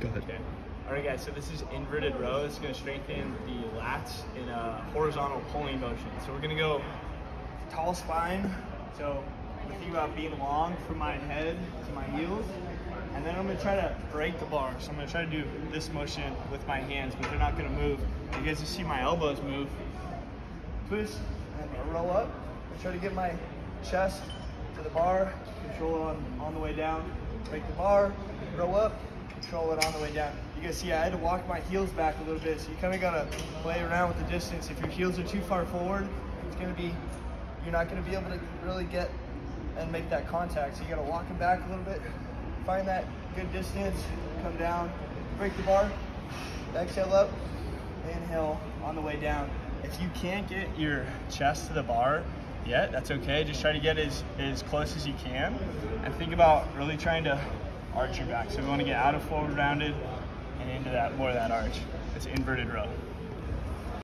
Go ahead. Okay. All right, guys. So this is inverted row. It's going to strengthen the lats in a horizontal pulling motion. So we're going to go tall spine. So think about being long from my head to my heels. And then I'm going to try to break the bar. So I'm going to try to do this motion with my hands, but they're not going to move. You guys will see my elbows move. Twist and roll up. I try to get my chest to the bar, control on, on the way down. Break the bar, roll up, control it on the way down. You can see I had to walk my heels back a little bit, so you kind of got to play around with the distance. If your heels are too far forward, it's going to be, you're not going to be able to really get and make that contact. So you got to walk them back a little bit, find that good distance, come down, break the bar, exhale up, inhale on the way down. If you can't get your chest to the bar yet, that's okay. Just try to get as, as close as you can and think about really trying to arch your back. So we want to get out of forward rounded and into that more of that arch. It's inverted row.